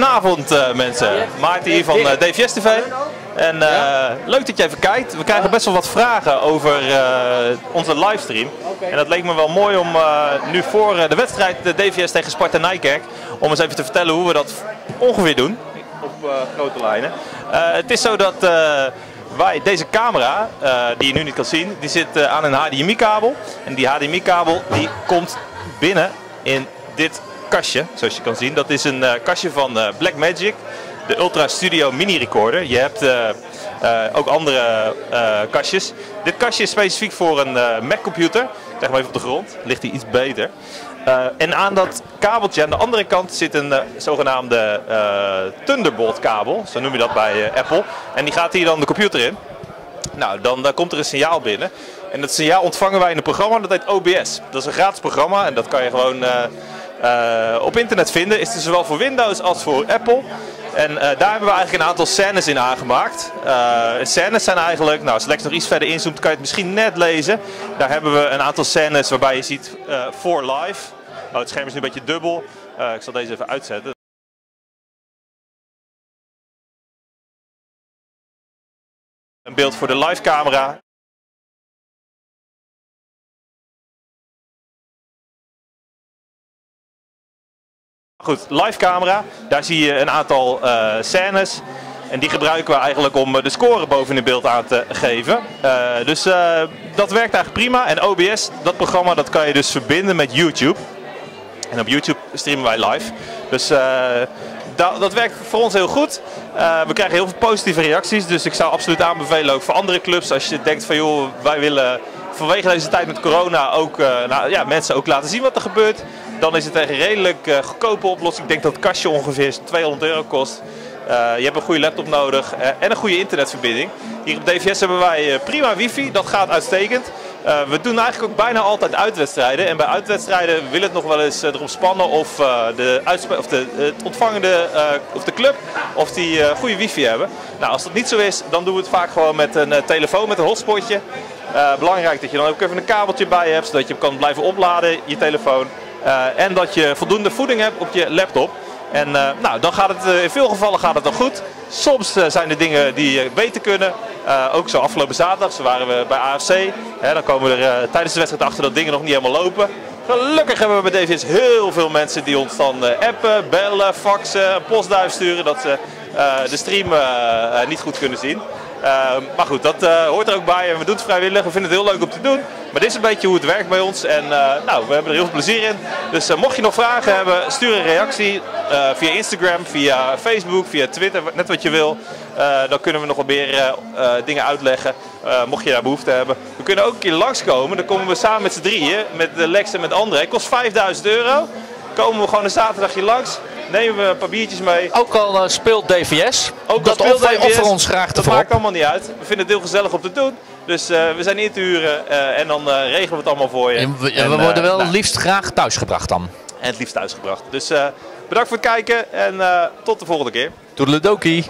Goedenavond uh, mensen, Maarten hier van uh, DVS TV. En uh, leuk dat je even kijkt. We krijgen best wel wat vragen over onze livestream. En dat leek me wel mooi om nu voor de wedstrijd de DVS tegen Sparta Nijkerk, om eens even te vertellen hoe we dat ongeveer doen op grote lijnen. het is zo dat wij, deze camera, die je nu niet kan zien, die zit aan een HDMI kabel. En die HDMI kabel die komt binnen in dit kastje, zoals je kan zien. Dat is een uh, kastje van uh, Blackmagic, de Ultra Studio Mini Recorder. Je hebt uh, ook andere kastjes. Dit kastje is specifiek voor een Mac computer. Leg hem even op de grond, ligt hij iets beter. en aan dat kabeltje aan de andere kant zit een zogenaamde Thunderbolt kabel, zo noem je dat bij Apple. En die gaat hier dan de computer in. Nou, dan komt er een signaal binnen. En dat signaal ontvangen wij in een programma, dat heet OBS. Dat is een gratis programma en dat kan je gewoon uh, op internet vinden. Is er zowel voor Windows als voor Apple. En uh, daar hebben we eigenlijk een aantal scènes in aangemaakt. Uh, scènes zijn eigenlijk, nou als je nog iets verder inzoomt kan je het misschien net lezen. Daar hebben we een aantal scènes waarbij je ziet voor live. Oh, het scherm is nu een beetje dubbel. ik zal deze even uitzetten. Een beeld voor de live camera. Goed, live camera. Daar zie je een aantal uh, scènes. En die gebruiken we eigenlijk om eh, de score boven in beeld aan te geven. Uh, dus dat werkt eigenlijk prima. En OBS, dat programma, dat kan je dus verbinden met YouTube. En op YouTube streamen wij live. Dus dat, dat, werkt voor ons heel goed. we krijgen heel veel positieve reacties. Dus ik zou absoluut aanbevelen ook voor andere clubs. Als je denkt van joh, wij willen vanwege deze tijd met corona ook nou, ja, mensen ook laten zien wat er gebeurt dan is het een redelijk uh, goedkope oplossing. Ik denk dat het kastje ongeveer 200 euro kost. Uh, je hebt een goede laptop nodig uh, en een goede internetverbinding. Hier op DVS hebben wij prima wifi, dat gaat uitstekend. we doen eigenlijk ook bijna altijd uitwedstrijden. En bij uitwedstrijden wil het nog wel eens erop spannen of, de, of de, het ontvangende of de club of die goede wifi hebben. Nou, als dat niet zo is, dan doen we het vaak gewoon met een telefoon, met een hotspotje. belangrijk dat je dan ook even een kabeltje bij hebt, zodat je kan blijven opladen, je telefoon. Uh, en dat je voldoende voeding hebt op je laptop. En uh, nou, dan gaat het uh, in veel gevallen gaat het dan goed. Soms zijn er dingen die beter kunnen. ook zo afgelopen zaterdag, zo waren we bij AFC. Hè, dan komen we er tijdens de wedstrijd achter dat dingen nog niet helemaal lopen. Gelukkig hebben we bij DVS heel veel mensen die ons dan appen, bellen, faxen, postduif sturen dat ze de stream niet goed kunnen zien. Maar goed, dat hoort er ook bij en we doen het vrijwillig. We vinden het heel leuk om te doen. Maar dit is een beetje hoe het werkt bij ons en nou, we hebben er heel veel plezier in. Dus mocht je nog vragen hebben, stuur een reactie via Instagram, via Facebook, via Twitter, net wat je wil. dan kunnen we nog wat meer dingen uitleggen, mocht je daar behoefte hebben. We kunnen ook een keer langskomen, dan komen we samen met z'n drieën, met Lex en met André. Kost 5000 euro. Komen we gewoon een zaterdagje langs nemen we een paar biertjes mee. Ook al uh, speelt DVS. Ook dat speelt wij offeren ons graag te Dat maakt allemaal niet uit. We vinden het heel gezellig om te doen. Dus uh, we zijn in te huren uh, en dan regelen we het allemaal voor je. En we, en, we worden wel nou. liefst graag thuisgebracht dan. En het liefst thuisgebracht. Dus bedankt voor het kijken en tot de volgende keer. Toedeledokie.